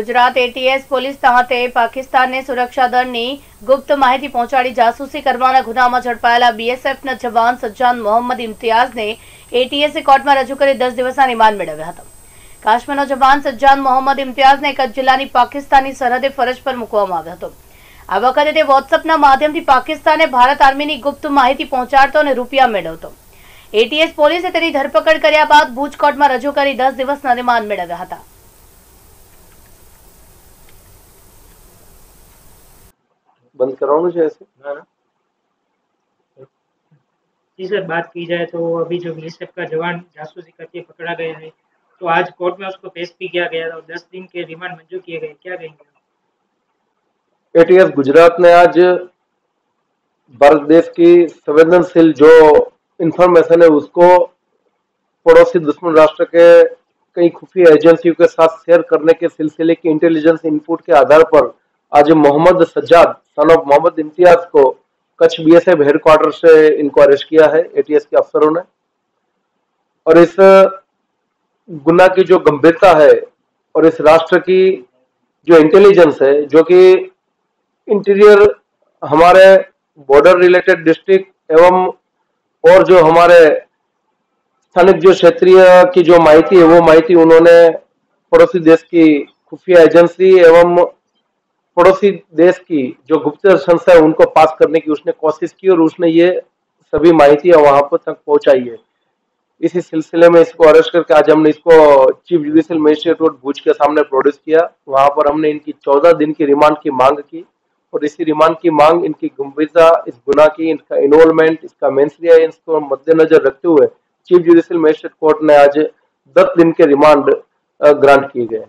Gujarat ATS police તહાતે પાકિસ્તાનને સુરક્ષા દળની ગુપ્ત માહિતી પહોંચાડી જાસૂસી કરવાના ગુનામાં ઝડપાયેલા બીએસએફના જવાન સજ્જાન મોહમ્મદ ઇમ્તિયાઝને એટીએસે કોર્ટમાં રજૂ કરી દસ દિવસના રિમાન્ડ મેળવ્યા હતા. કાશ્મીરનો જવાન સજ્જાન મોહમ્મદ ઇમ્તિયાઝને કચ્છ જિલ્લાની પાકિસ્તાની સરહદે ફરજ પર મૂકવામાં આવ્યો હતો. આ વખતે તે વોટ્સઅપના માધ્યમથી પાકિસ્તાને ભારત આર્મીની ગુપ્ત માહિતી પહોંચાડતો અને રૂપિયા મેળવતો એટીએસ પોલીસે તેની ધરપકડ કર્યા બાદ ભુજ કોર્ટમાં રજૂ કરી દસ દિવસના રિમાન્ડ મેળવ્યા હતા. बंद करवाना चाहिए ऐसे जी सर बात की जाए तो अभी जो बीएसएफ का जवान जासूसी करके पकड़ा गया है तो आज कोर्ट में उसको पेश भी किया गया और दस दिन के रिमांड मंजूर किए गए क्या कहेंगे एटीएस गुजरात ने आज भारत देश की संवेदनशील जो इंफॉर्मेशन है उसको पड़ोसी दुश्मन राष्ट्र के कई खुफिया एजेंसियों के साथ शेयर करने के सिलसिले की इंटेलिजेंस इनपुट के आधार पर आज मोहम्मद सज्जाद सन मोहम्मद इम्तियाज़ को कच्छ बीएसएफ हेडक्वार्टर से इनको अरेस्ट किया है एटीएस के अफसरों ने। और इस, गुना की जो गंभीरता है और इस राष्ट्र की जो इंटेलिजेंस है, जो कि इंटीरियर हमारे बॉर्डर रिलेटेड डिस्ट्रिक्ट एवं और जो हमारे स्थानिक जो क्षेत्रीय की जो माहिती है, वो माहिती उन्होंने पड़ोसी देश की खुफिया एजेंसी एवं पड़ोसी देश की जो गुप्त संस्था है, उनको पास करने की उसने कोशिश की और उसने ये सभी माहिती वहाँ पर तक पहुंचाई है। इसी सिलसिले में इसको अरेस्ट करके आज हमने इसको chief judicial magistrate court Bhuj के सामने प्रोड्यूस किया। वहाँ पर हमने इनकी चौदह दिन की रिमांड की मांग की और इसी रिमांड की मांग, इनकी गंभीरता, इस गुना की, इनका इन्वॉल्वमेंट इसका मेंसरिया इसको मद्देनजर रखते हुए चीफ जुडिशियल मजिस्ट्रेट कोर्ट ने आज दस दिन के रिमांड ग्रांट किए गए।